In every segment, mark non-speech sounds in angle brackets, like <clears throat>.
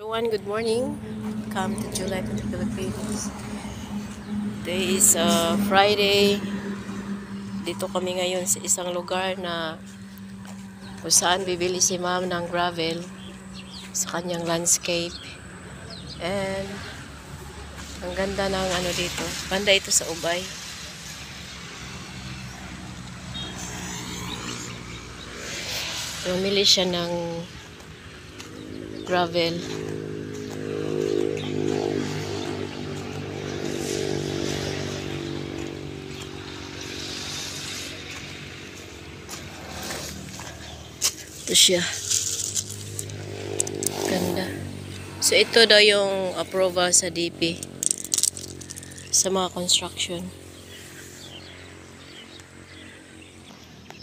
Everyone, good morning. Come to July to the Philippines. Today is uh, Friday. Dito kami ngayon sa isang lugar na kung saan bibili si ma'am ng gravel sa kanyang landscape. And ang ganda ng ano dito. Banda ito sa Ubay. Bumili siya ng gravel. Ito siya. Ganda. So, ito daw yung approval sa DP sa mga construction.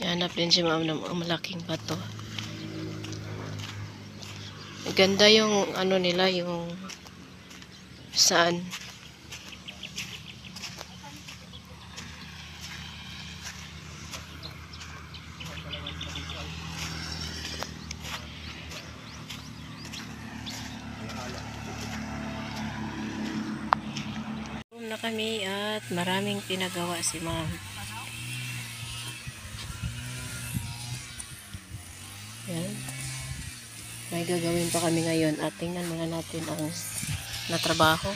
Hanap din si ma'am ng malaking bato. Ganda yung ano nila, yung saan. Na kami at maraming pinagawa si ma'am. May gagawin pa kami ngayon at tingnan muna natin ang natrabaho.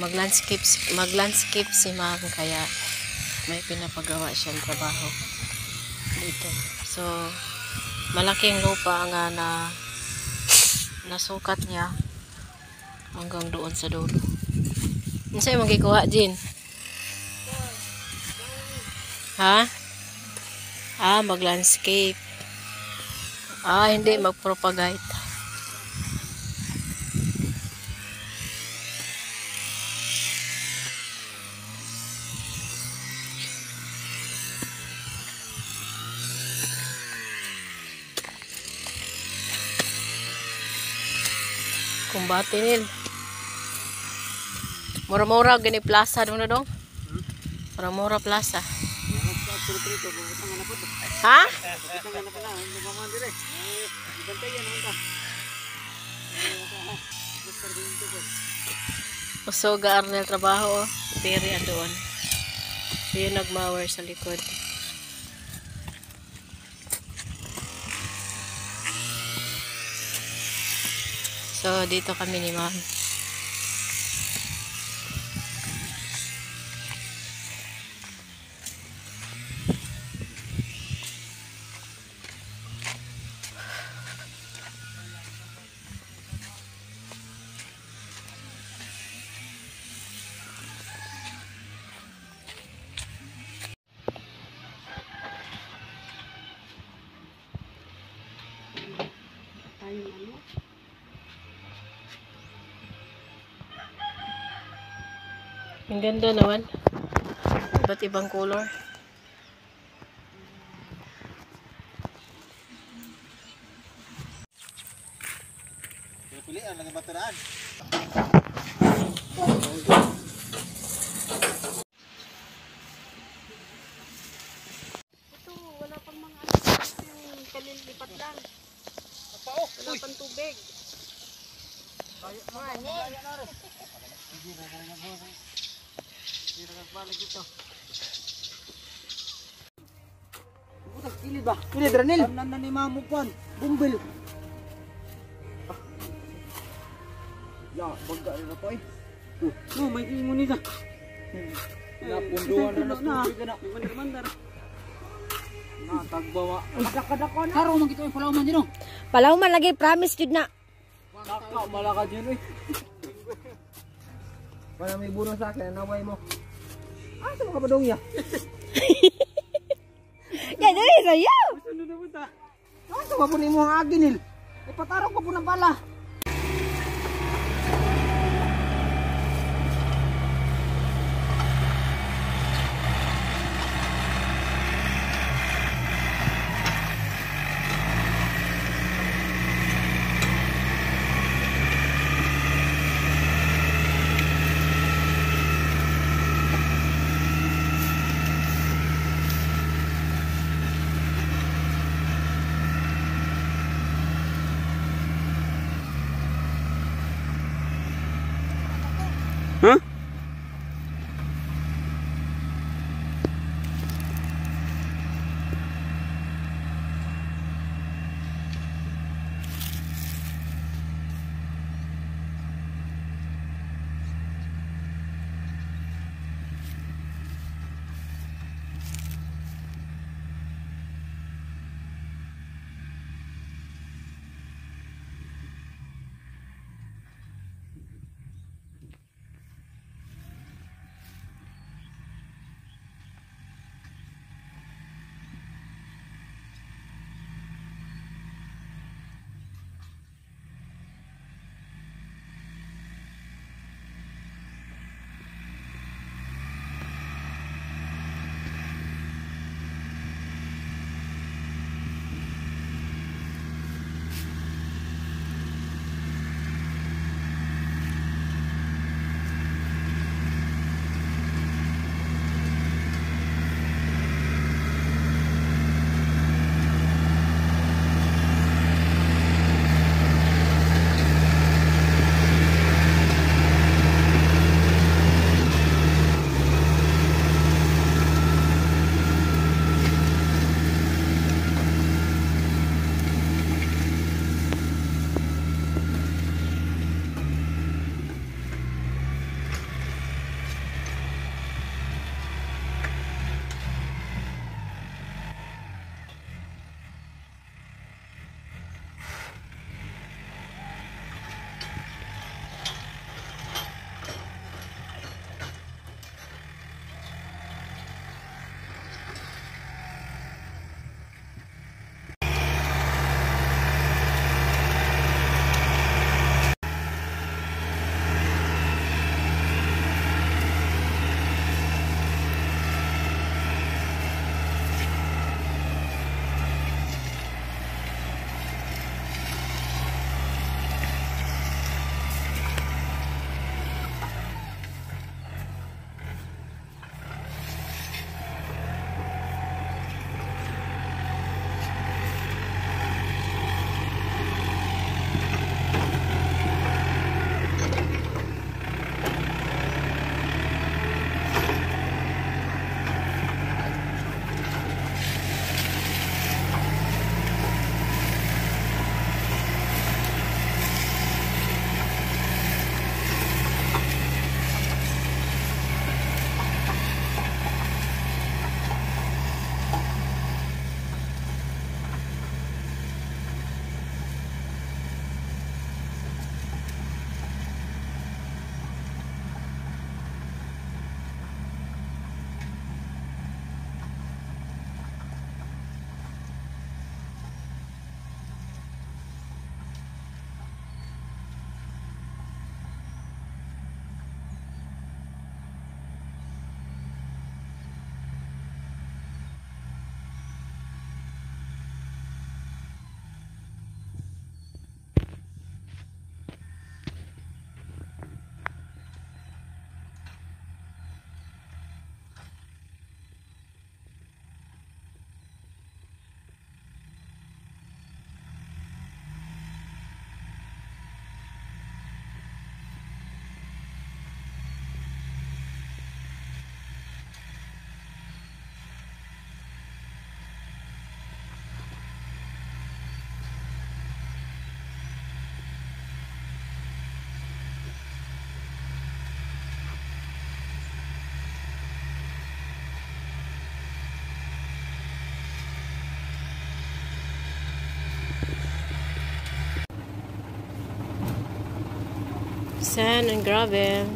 Mag-landscape, mag-landscape si ma'am kaya may pinapagawa siyang trabaho dito. So, malaking lupa nga na nasukat niya hanggang doon sa dulo. Ano sa'yo magkikuha, Jin? Ha? Ah, mag-landscape. Ah, hindi, mag-propagate. Kumbate nil. Mura-mura gani plaza doon na dong. Mura-mura plaza. Ha? Usoga Arnel trabaho oh. Peri andoon. So yun nagmower sa likod. So dito kami ni ma'am. Ang ganda naman. Iba't ibang color. Pilihan lagi bateraan. Ito, wala pang mga ano, yung kalilipat lang. Pao. Wala pang tubig. Utang pili ba? Pili dranil. Tanan na ni mamu pan. Bumbil. Ya, bagga na po eh. No, may ingon nila. Napunduan na na. Iwan ka mandar. Na tagbawa. Kadako na. Karo man kita yung dino. Palaw man lagi promise jud na. Naka malakad yun eh. Para may buno sa akin, naway mo. Ah, sa mga padong ya. Ya dili sa iyo. Ano na po ta? Ah, sa mga mo ang aginil. Ipatarok pa po ng bala. Sand and gravel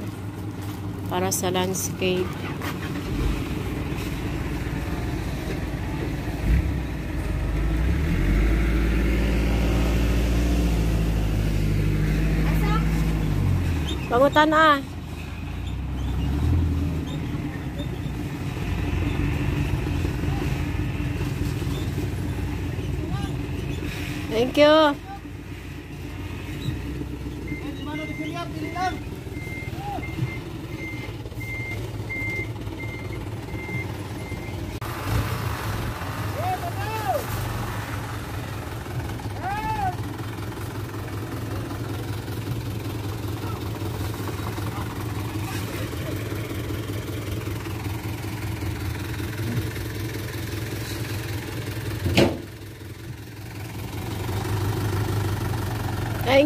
para sa landscape. Bangutan ah. Thank you.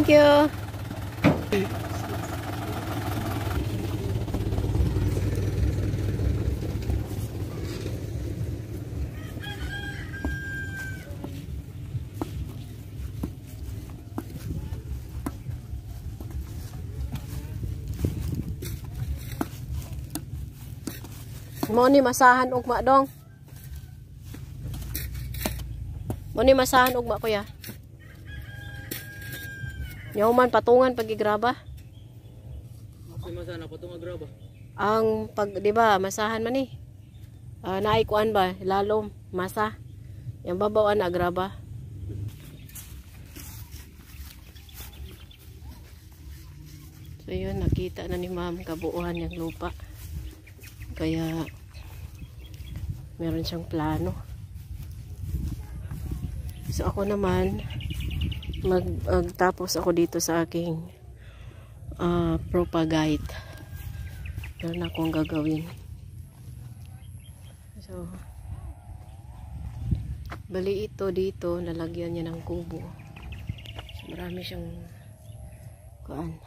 Thank you. Mo ni masahan ugma dong. Mo ni masahan ugma kuya. Yaman patungan pag igraba. Kasi masana pa itong agraba. Ang pag 'di ba masahan man ni. Ah naay kuan ba lalom masa. Yang babawan na agraba. So yun, nakita na ni ma'am kabuuan yung lupa. Kaya meron siyang plano. So ako naman magtapos ako dito sa aking ah propagate. Meron akong gagawin. So bali ito dito nalagyan niya ng kubo. So, marami siyang kuan.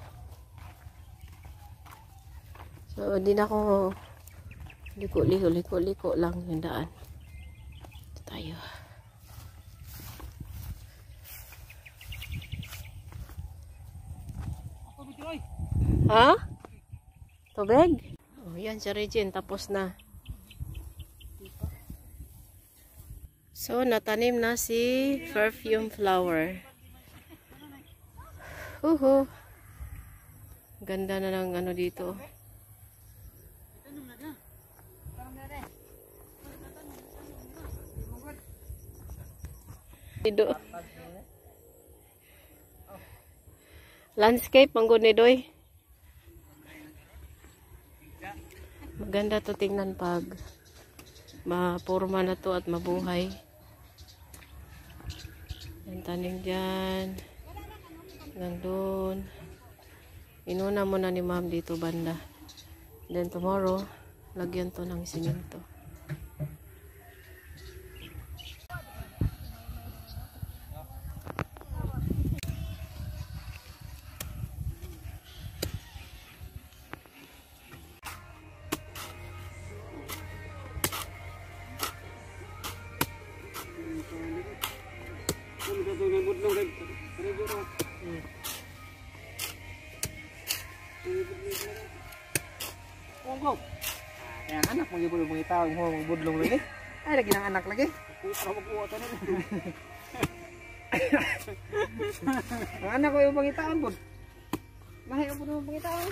So na ako liko-liko liko-liko lang yung daan. Ito tayo. Ha? Tubig? Oh, yan si Regine. Tapos na. So, natanim na si perfume flower. Uhu. Ganda na ng ano dito. Dido. Landscape, manggod ni Doy. Maganda to tingnan pag mapurma na to at mabuhay. Yan tanim dyan. Hanggang doon. Inuna mo na ni ma'am dito banda. Then tomorrow, lagyan to ng simento. Onggo. Yang anak mo gibulong mga tao mo budlong lagi. Ay lagi ng anak lagi. Para magkuha to na. Ang anak ko yung pangitaan bud. Mahay ko ng pangitaan.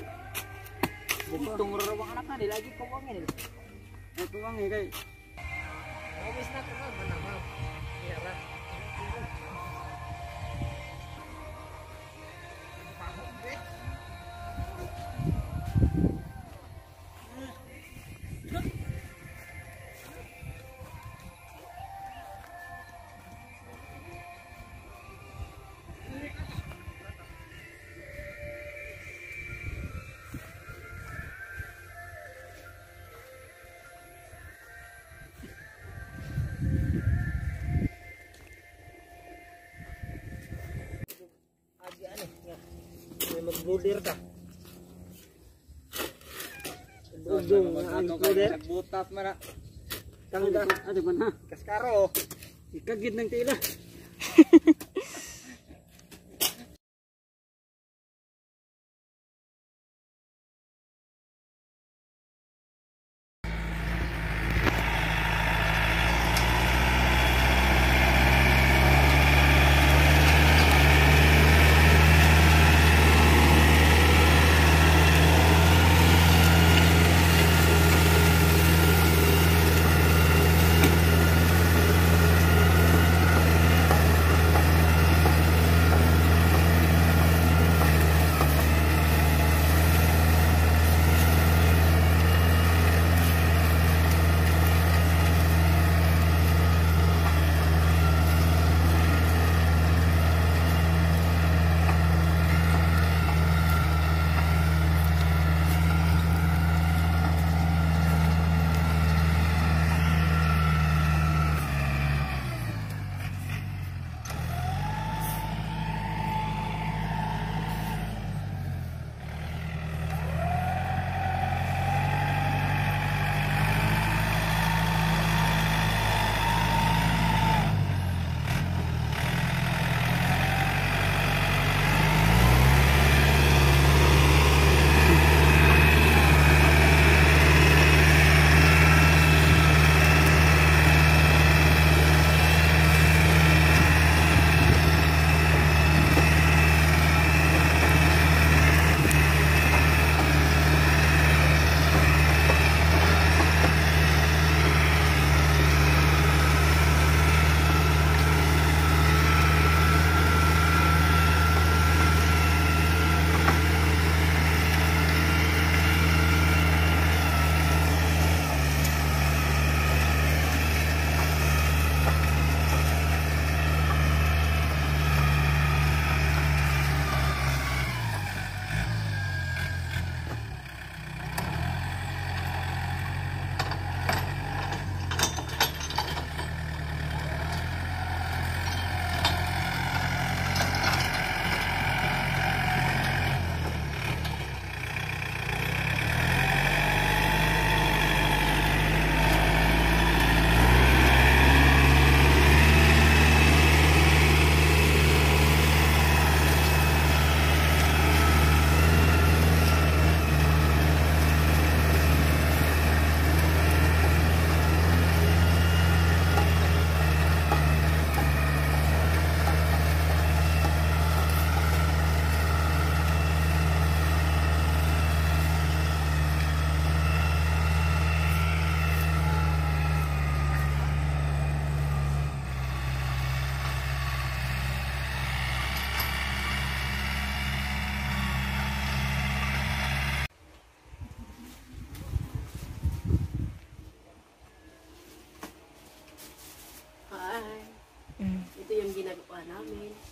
Bugtong ro ang anak na di lagi ko wangin. Ay ko wangin kay. Obis na ko ba mana May mag-brooder ka. Dugdong nga ang brooder. Butas man na. Tangda. Ano man ha? Kaskaro. Ikagid ng tila. <laughs>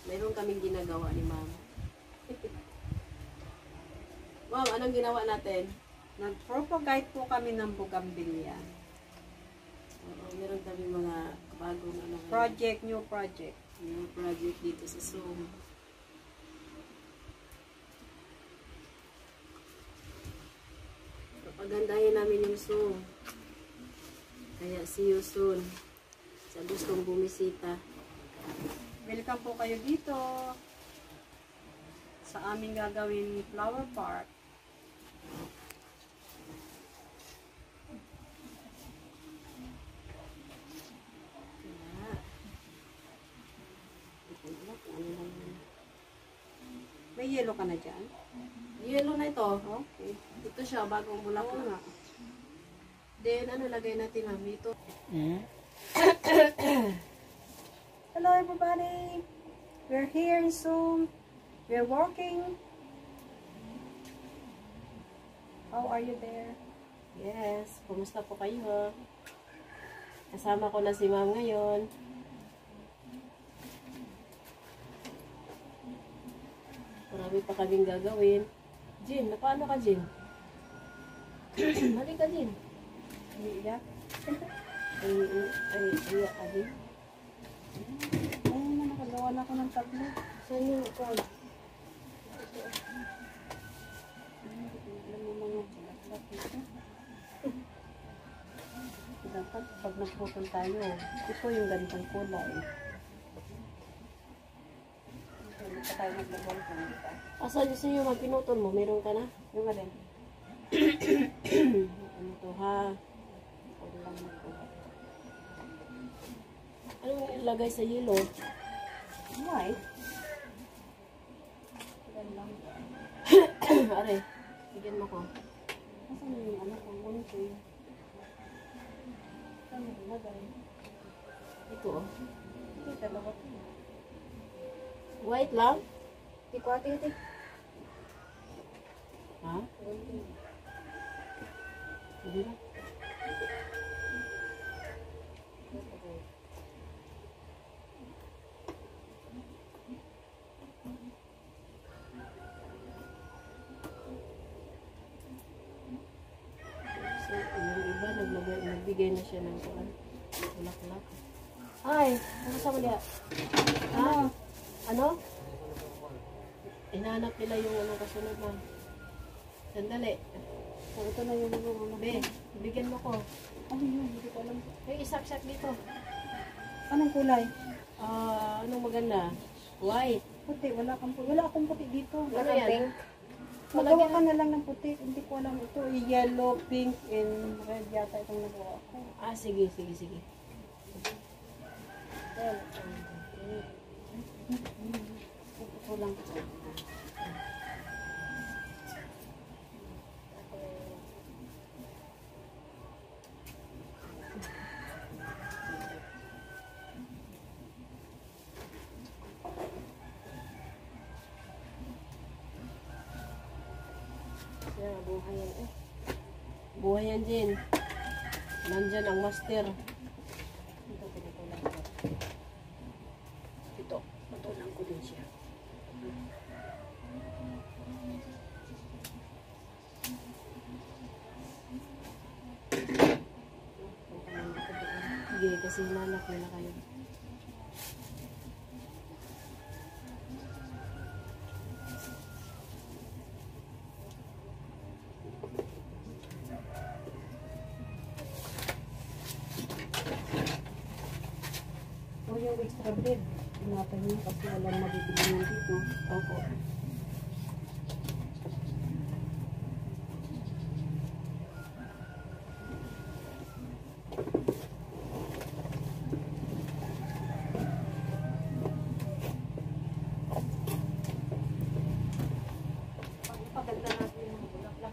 meron kaming ginagawa ni ma'am. <laughs> ma'am, anong ginawa natin? Nag-propagate po kami ng bugambilya. Oo, meron kami mga bagong ano, ngayon. Project, new project. Yung project dito sa Zoom. Papagandahin namin yung Zoom. Kaya see you soon. Sa gustong bumisita. Welcome po kayo dito sa aming gagawin flower park. May yellow ka na dyan? Yellow na ito. Okay. Ito siya, bagong Oo bulaklak. nga. Then, ano lagay natin ma'am? Ito. <coughs> Hello everybody! We're here in Zoom. We're working. How are you there? Yes, kumusta po kayo? Kasama ko na si ma'am ngayon. Marami pa kaming gagawin. Jin, paano ka Jin? <clears throat> Mali ka Jin. Umiiyak? Ay, ay, ay, ay, ay. Oo na, nakagawa na ako ng tatlo. Saan yung dito. Dapat pag nagputol tayo, ito yung ganitong kulay. Hindi pa tayo ba? Asan yung sa'yo, ma'am? Pinutol mo? Meron ka na? Yung alin? <coughs> Ano to ha? Huwag lang magkulay. Anong ilagay sa yelo? White? Yan lang. <coughs> Are, bigyan mo ko. Asan yung ano kong gunting? Saan yung nilagay? Ito oh. Hindi, dalawa to. White lang? Hindi ko ate, ate. Ha? Hindi na. So, yung iba, naglagay, nagbigay na siya ng kuwan. Bulaklak. Ay, ano sa mali? Ha? Ano? Inaanap nila yung ano kasunod na. Sandali. So, ito na yung mga ano. Be, bigyan mo ko. Ano yun? Hindi ko alam. May isak-sak dito. Anong kulay? Ah, anong maganda? White. Puti. Wala kang puti. Wala akong puti dito. Ano yan? Magawa ka na lang ng puti. Hindi ko alam ito. Yellow, pink, and red yata itong nagawa ko. Ah, sige, sige, sige. Ito lang. Siya, buhay yan eh. Buhay yan, Jin. Master. Ito, pinatulan ko. Ito, matulang ko din siya. Sige, kasi hinanak nila kayo.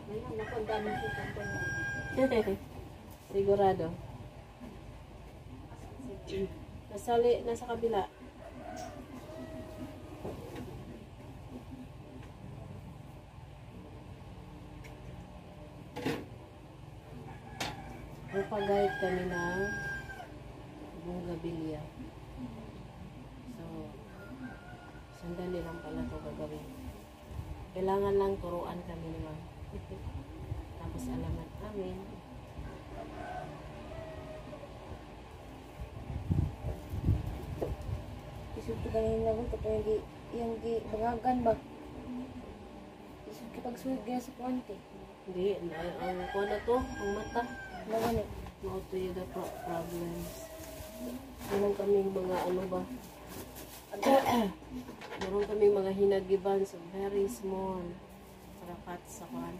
Yan, naku, ang pupunta na. Sigurado. Nasa, li- nasa kabila. Propagate kami ng bougainvillea. So, sa Ang dali lang pala to gagawin. Kailangan lang turuan kami. Tapos alamat namin. Isip ko galing na yung gi yung gi bangagan ba. Isip ko pag suwig na sa kuwante. Hindi, ang, kuha na to, ang mata. Lagani. Mga to yung the pro- problems. Meron kaming mga ano ba? <coughs> Meron kaming mga hinagiban so very small. Cut sa kan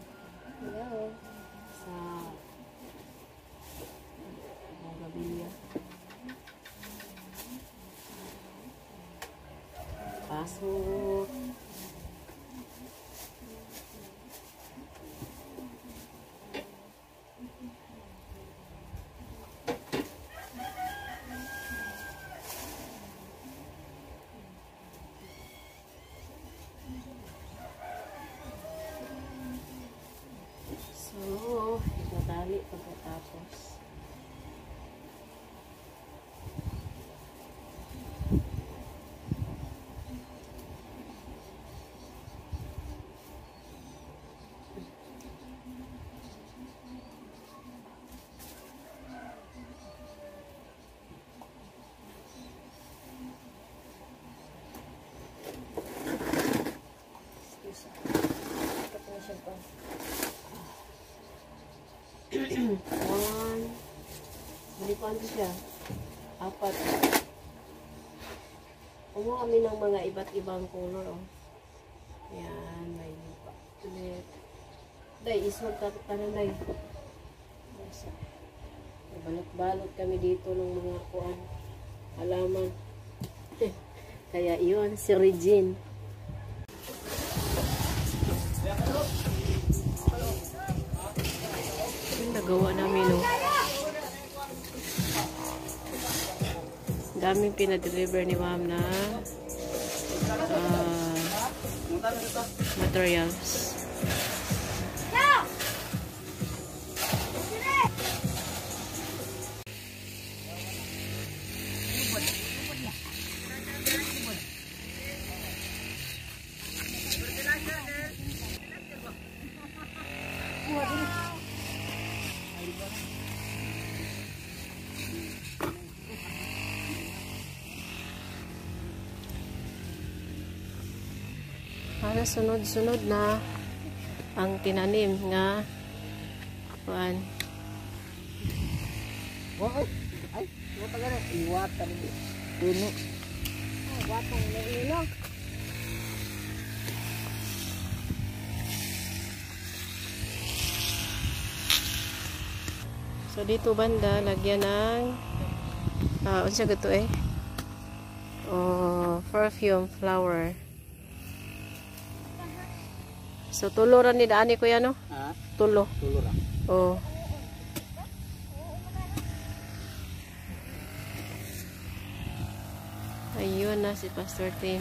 Yeah. sa Bonggabilya. Pasok. So, itatali pagkatapos. Excuse me. Ito na siya pa. One. Bili ko ano siya? Apat. Kumuha kami ng mga iba't ibang color, oh. Yan, may lupa. Ulit. Day, isog ka ka na, day. Balot-balot kami dito ng mga kuan. Halaman. <laughs> Kaya iyon, si Regine. Yung nagawa namin, no? Daming pinadeliver ni ma'am na ah, materials. Sunod-sunod na ang tinanim nga kuan. Wow. Ay, wata ka na. Iwata rin. Puno. Oh, watong nilino. So dito banda lagyan ng ah unsa gato eh? Oh, perfume flower. So tulo ra ni daani ko yan no? Ha? Tulo. Tulo lang. Oh. Ayun na si Pastor Tim.